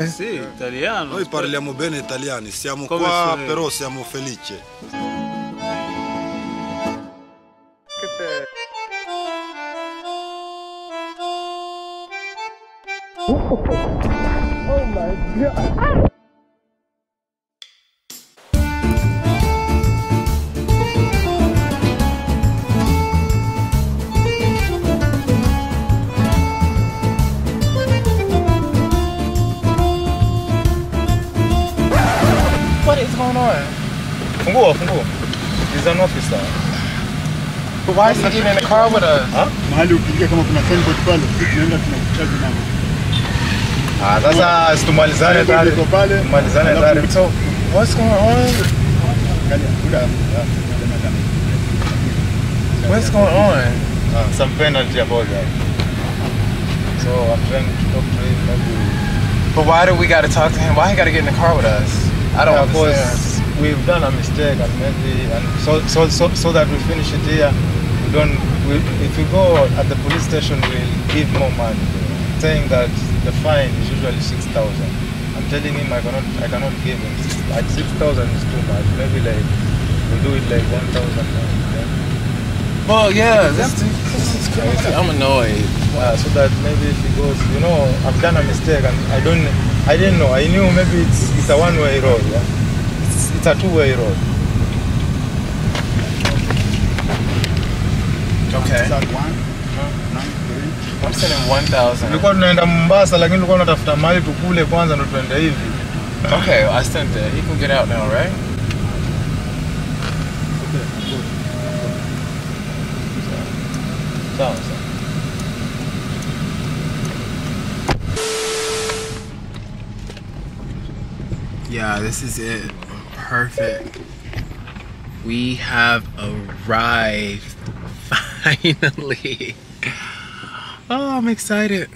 Sì, italiano. Noi parliamo bene italiani, siamo Come qua però siamo felici. Fungua, fungua. He's an officer. But why is he getting in the car with us? mahali ukiingia kama kuna signboard pale tunaenda tunakuchaji namba Ah, sasa situmalizane Signboard tayari. iko Tumalizane alafu. So, what's going on? angalia, muda. What's going on? Ah, some penalty about that. So I'm trying to talk to him. But why do we gotta talk to him? Why he gotta get in the car with us? I don't Yeah, understand. We've done a mistake and maybe and so so so, so that we finish it here. We don't. We, if we go at the police station, we'll give more money, saying that the fine is usually six thousand. I'm telling him I cannot I cannot give him like six thousand is too much. Maybe like we'll do it like one thousand. Well, yeah, this, this is crazy. I'm annoyed. Uh, so that maybe if he goes, you know, I've done a mistake and I don't, I didn't know. I knew maybe it's it's a one-way road. Yeah? It's, it's a two-way road. Okay. Is that one? Nine, three. I'm selling 1,000. Tulikuwa tunaenda Mombasa lakini tulikuwa tunatafuta mali tukule kwanza ndo tuende hivi. Okay, I stand there. He can get out now, right? Sawa sawa. Yeah, this is it. Perfect. We have arrived. Finally. Oh, I'm excited.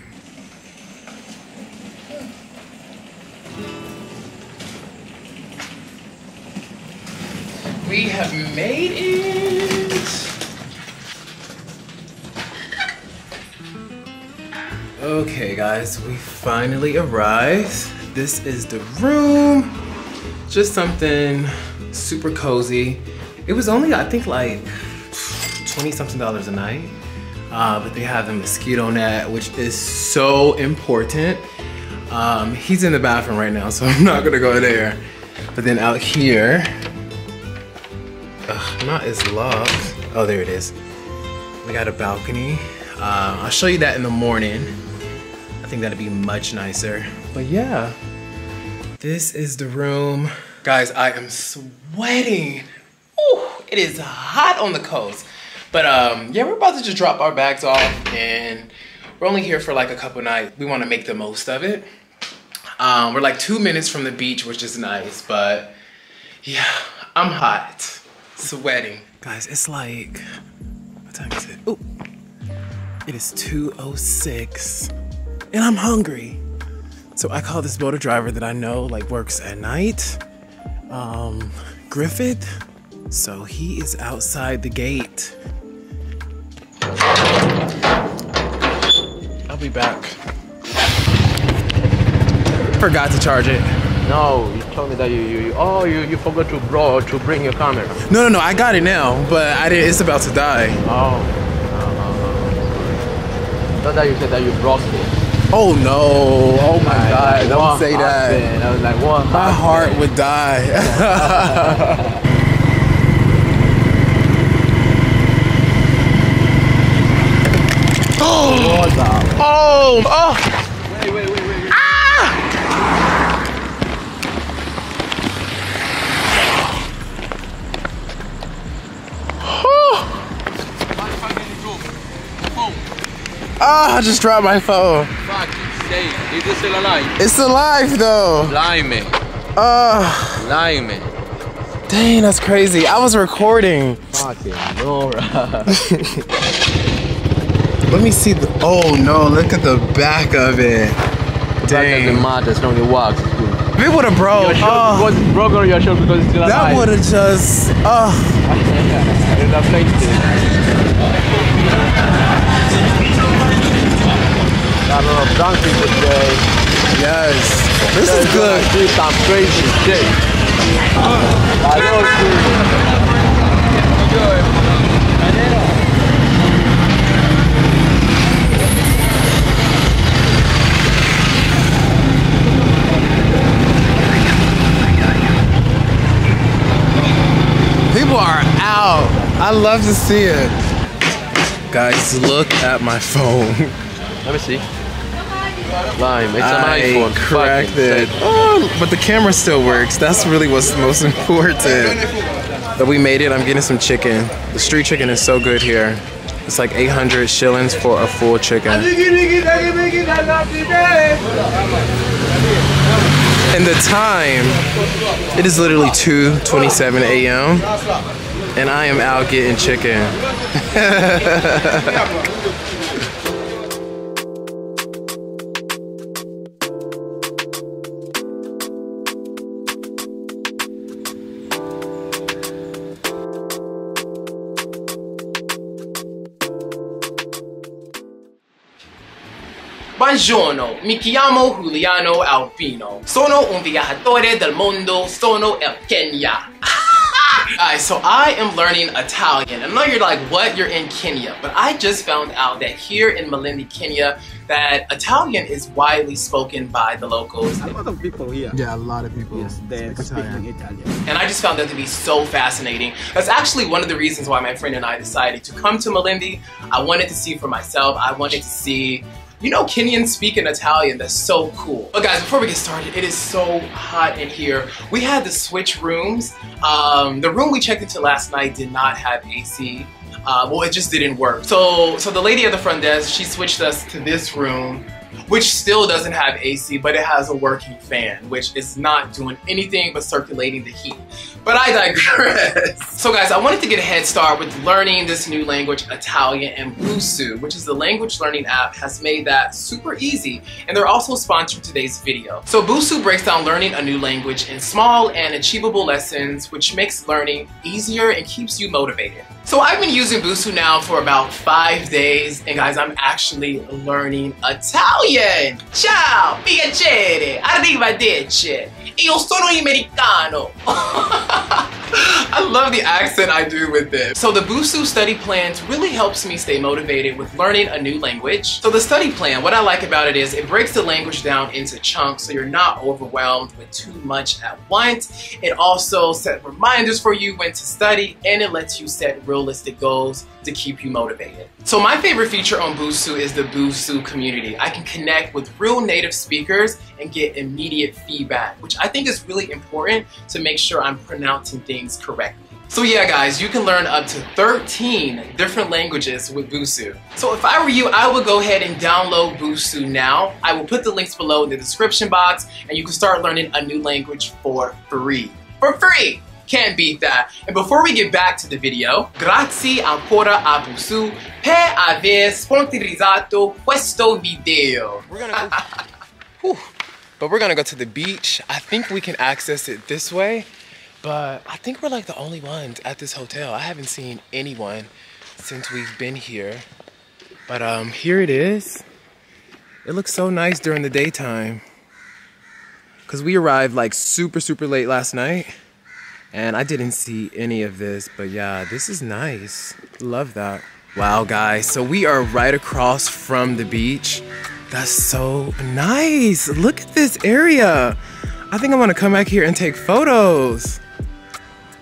We have made it. Okay, guys, we finally arrived. This is the room. Just something super cozy. It was only, I think, like 20 something dollars a night. Uh, but they have the mosquito net, which is so important. Um, he's in the bathroom right now, so I'm not gonna go there. But then out here, ugh, not as locked. Oh, there it is. We got a balcony. Uh, I'll show you that in the morning. I think that'd be much nicer. But yeah, this is the room. Guys, I am sweating. Ooh, it is hot on the coast. But um, yeah, we're about to just drop our bags off and we're only here for like a couple nights. We want to make the most of it. Um, we're like two minutes from the beach, which is nice, but yeah, I'm hot, sweating. Guys, it's like, what time is it? Ooh, it is 2.06 and I'm hungry. So I call this motor driver that I know like works at night, um, Griffith. So he is outside the gate. I'll be back. Forgot to charge it. No, you told me that you, you, you oh you, you forgot to bro to bring your camera. No, no, no, I got it now, but I didn't. It's about to die. Oh. I thought that you said that you broke it. Oh no! Oh my Like, God! like, Don't say that. I was like? My heart would die. Oh. What the? oh! Oh! Ah! I just dropped my phone. Fuck, say, is this still alive? It's alive though. Lime, Ah! lime. dang, that's crazy. I was recording. Fucking Nora. Let me see the. Oh no! Look at the back of it. That Dang. doesn't matter, as long as it works, it's good. If it would have broke, You're sure oh, broken or you're because it's still alive? that would have just. Oh. It's Got a of drunk today. Yes. This is good. Do some crazy shit. I know it's People are out. I love to see it. Guys, look at my phone. Let me see. Lime, it's an I iPhone. cracked it. Oh, but the camera still works. That's really what's most important. But we made it. I'm getting some chicken. The street chicken is so good here. It's like 800 shillings for a full chicken. And the time, it is literally 2:27 a.m. And I am out getting chicken. Buongiorno, mi chiamo Giuliano Albino. Sono un viaggiatore del mondo, sono el Kenya. Alright, so I am learning Italian. I know you're like, what? You're in Kenya. But I just found out that here in Malindi, Kenya, that Italian is widely spoken by the locals. A lot of people here. Yeah, a lot of people. Yes, they're speaking Italian. And I just found that to be so fascinating. That's actually one of the reasons why my friend and I decided to come to Malindi. I wanted to see for myself. I wanted to see, you know, Kenyans speaking Italian. That's so cool. But guys, before we get started, it is so hot in here. We had to switch rooms. Um, the room we checked into last night did not have AC. Uh, well, it just didn't work. So, so the lady at the front desk, she switched us to this room which still doesn't have AC, but it has a working fan, which is not doing anything but circulating the heat. But I digress. so guys, I wanted to get a head start with learning this new language, Italian, and Busuu, which is the language learning app, has made that super easy, and they're also sponsoring today's video. So Busuu breaks down learning a new language in small and achievable lessons, which makes learning easier and keeps you motivated. So I've been using Busuu now for about five days, and guys, I'm actually learning Italian. Ciao, piacere, arrivederci. Io sono americano. I love the accent I do with this. So the Busuu study plans really helps me stay motivated with learning a new language. So the study plan, what I like about it is it breaks the language down into chunks so you're not overwhelmed with too much at once. It also set reminders for you when to study and it lets you set realistic goals to keep you motivated. So my favorite feature on Busuu is the Busuu community. I can connect with real native speakers and get immediate feedback, which I think is really important to make sure I'm pronouncing things correctly. So yeah guys, you can learn up to 13 different languages with Busuu. So if I were you, I would go ahead and download Busuu now. I will put the links below in the description box and you can start learning a new language for free. For free! Can't beat that. And before we get back to the video, grazie ancora a Busuu per aver sponsorizzato questo video. We're gonna go, but we're gonna go to the beach. I think we can access it this way, but I think we're like the only ones at this hotel. I haven't seen anyone since we've been here. But um, here it is. It looks so nice during the daytime. Cause we arrived like super, super late last night. And I didn't see any of this, but yeah, this is nice. Love that. Wow, guys, so we are right across from the beach. That's so nice. Look at this area. I think I'm gonna come back here and take photos.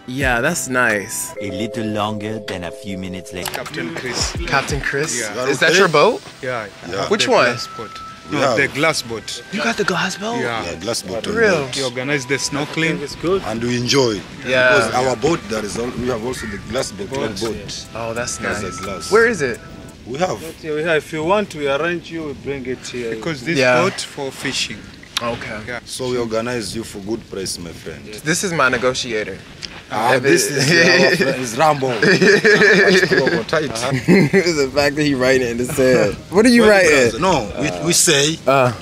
Yeah, that's nice. A little longer than a few minutes later. Captain Chris. Captain Chris, Yeah. is that your boat? Yeah. Yeah. Which the one? Glass boat. No, have- the glass boat. You got the glass boat? Yeah. Yeah, glass boat. Real. We organize the snorkeling. It's good. And we enjoy. Yeah. Because our boat, there is all, we have also the glass boat. Boat, boat. yes. Oh, that's nice. glass. Where is it? We have. we have, if you want, we arrange you, we bring it here. Because this Yeah. boat for fishing. Okay. Yeah. So we organize you for good price, my friend. This is my negotiator. Ah, If this it- is our friend, is Rambo. tight. the fact that he writing the sad. What are you writing? No, we, we say Uh,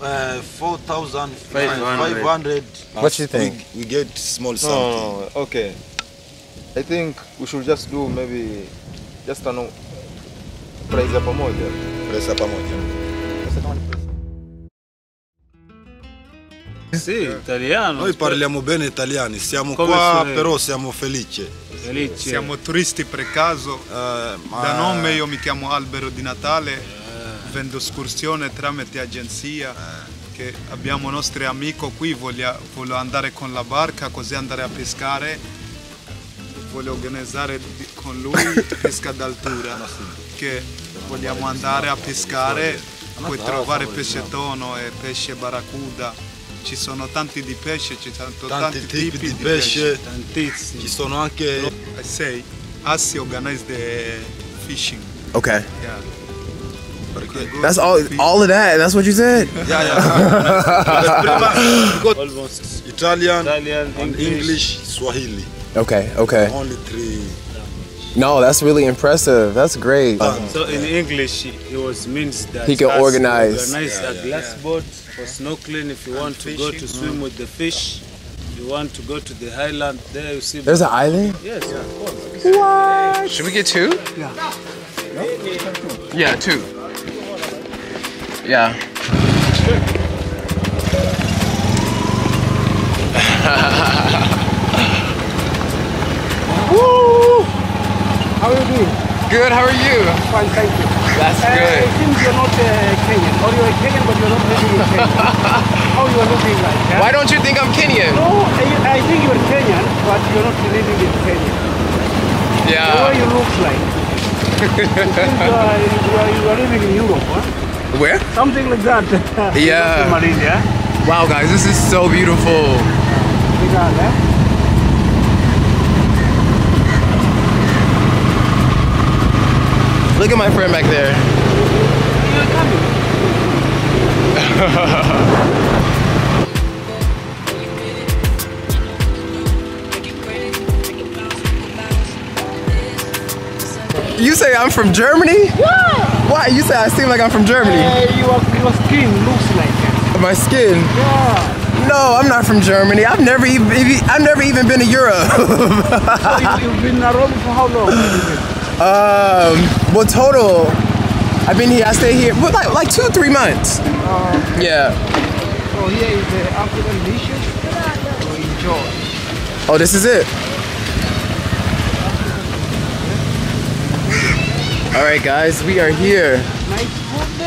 uh, 4,500. What you think? We, we get small No, something. no, no, okay. I think we should just do maybe just ano price ya pamoja. Pesa pamoja. Sì, italiano. Noi parliamo bene italiani, siamo Come qua però siamo felici. Felice. Siamo turisti per caso. Eh, Da nome io mi chiamo Albero di Natale, vendo escursione tramite agenzia. Che abbiamo nostri amici qui, voglia, voglio andare con la barca, così andare a pescare. Voglio organizzare di- con lui pesca d'altura. Che vogliamo andare a pescare, puoi trovare pesce tono e pesce barracuda. Ci sono tanti di pesce, ci sono tanti, tipi, di pesce. Tantissimi. Ci sono anche... Eh, I say, Assi organize the fishing. Okay. Yeah. That's all. All of that. That's what you said. Yeah, yeah. Got Almost Italian, Italian, and English. English, Swahili. Okay. Okay. Only three. No, that's really impressive. That's great. So in English, it was means that He can organize. organize Yeah, a yeah, boat for snorkeling. If you want to go to swim with the fish, you want to go to the highland. There you see. There's an island. Yes, of course. What? Should we get two? Yeah. No? Yeah, two. Yeah. Woo! How are you doing? Good. How are you? Fine, thank you. That's Uh, good. It seems you're not uh, Kenyan. Or you're a Kenyan, but you're not living in Kenya. How you are looking like? Yeah? Why don't you think I'm Kenyan? No, I, I think you're Kenyan, but you're not living in Kenya. The way Yeah. you look like. you are, you, are, you are living in Europe, huh? Where? Something like that. Yeah. Malaysia. Wow, guys, this is so beautiful. Legal, eh? Look at my friend back there. You say I'm from Germany? Yeah. Why? You say I seem like I'm from Germany. Uh, your, your skin looks like it. My skin. Yeah. No, I'm not from Germany. I've never even I've never even been to Europe. So you, you've been in Nairobi for how long? um, well, total, I've been here. I stay here well, like like two, three months. Uh, Yeah. so here is the African dishes. Enjoy. Oh, this is it. All right, guys, we are here. Nice.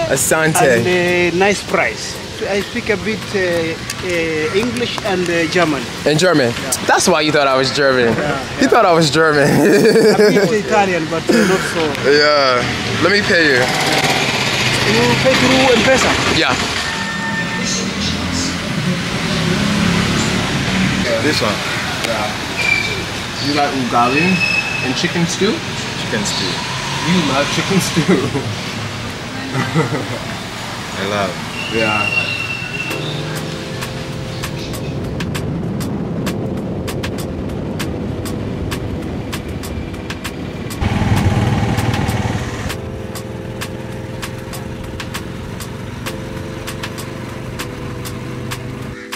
Asante. And uh, nice price. I speak a bit uh, uh, English and uh, German. In German. That's why you thought I was German. You thought I was German. A bit Italian, but not so. yeah. Let me pay you. You pay through M-Pesa. Yeah. This one. Yeah. You got ugali and chicken stew? Chicken stew. You love chicken stew. I love. Yeah.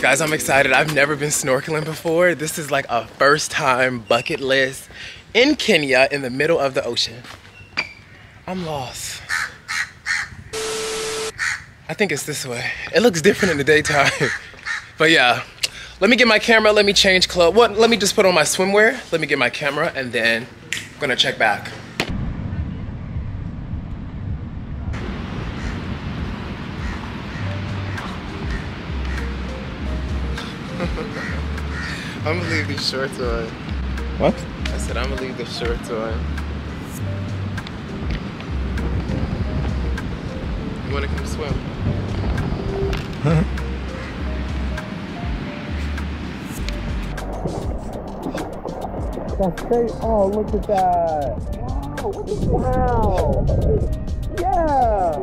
Guys, I'm excited. I've never been snorkeling before. This is like a first time bucket list in Kenya in the middle of the ocean. I'm lost. I think it's this way. It looks different in the daytime. but yeah, let me get my camera, let me change clothes. What? Let me just put on my swimwear. Let me get my camera and then I'm gonna check back. I'm gonna leave these shorts on. What? I said I'm gonna leave the shorts on. You wanna come swim? That's great. Oh, look at that. Wow. Wow! Yeah.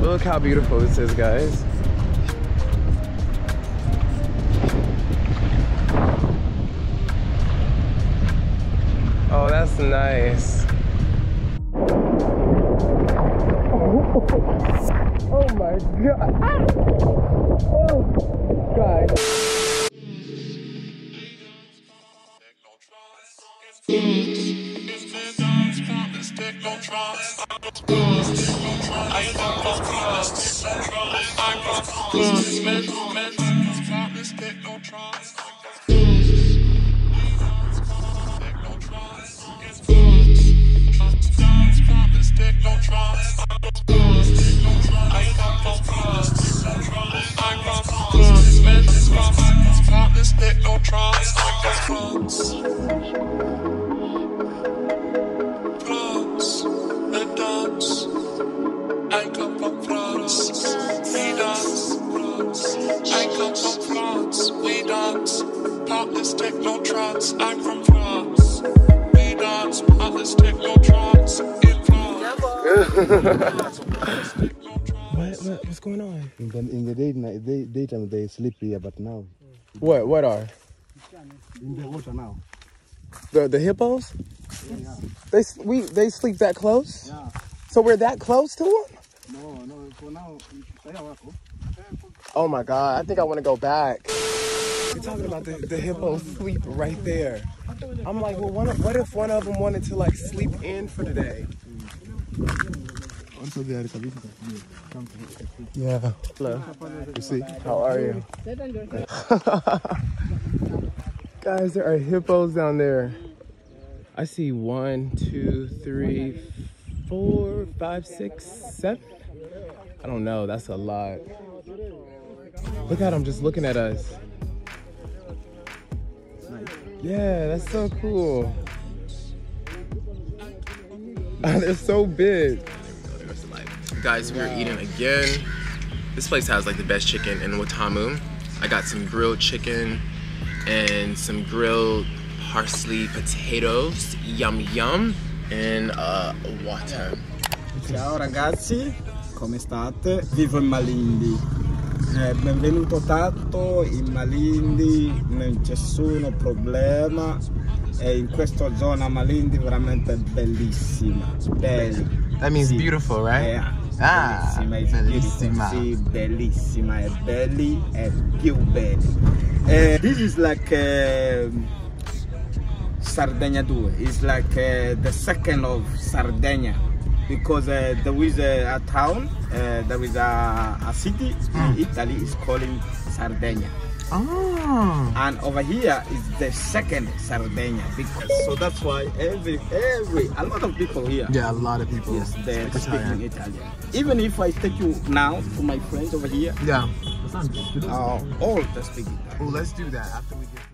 Look how beautiful this is, guys. Oh, that's nice. Oh my god. Oh, God. I I come from France, we dance. I come from France, we dance. Partless techno trance. I'm from France, we dance. Partless techno trance. In France. What, what, what's going on? In the, in the day, night, day, daytime they sleep here, but now What, what are? In the water now. The, the hippos? They, we, they sleep that close? Yeah. So we're that close to them? No, no, for now. Oh my God, I think I want to go back. You're talking about the, the hippos sleep right there. I'm like, well, one, of- what if one of them wanted to like sleep in for the day? Also they are. Yeah. Hello. You see? How are you? Guys, there are hippos down there. I see one, two, three, four, five, six, seven. I don't know. That's a lot. Look at them just looking at us. Yeah, that's so cool. They're so big. Guys, we're eating again. This place has like the best chicken in Watamu. I got some grilled chicken and some grilled parsley potatoes, yum yum, and uh, water. Ciao ragazzi, come state? Vivo in Malindi. Eh, benvenuto Tatto in Malindi, non c'è nessun problema. E in questa zona Malindi veramente bellissima. Bella. That means Sì. beautiful, right? Yeah. Ah, bellissima, bellissima. Sì, bellissima, è belli e più belli. Eh, this is like um, Sardinia 2. It's like uh, the second of Sardinia because uh, there is a, a town, uh, there is a, a city in Italy is calling Sardinia. Oh. And over here is the second Sardinia because so that's why every every a lot of people here Yeah, a lot of people. yes they're speak speaking Italian. Even if I take you now to my friends over here, Yeah. Uh, all they speak Italian. Well, let's do that after we get.